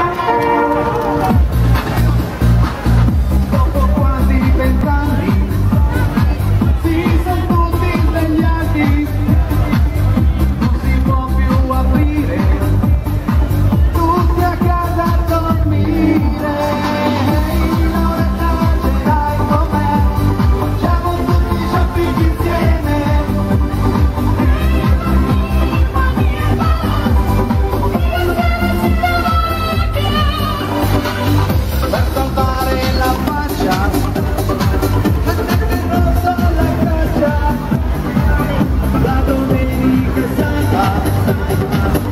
Bye. time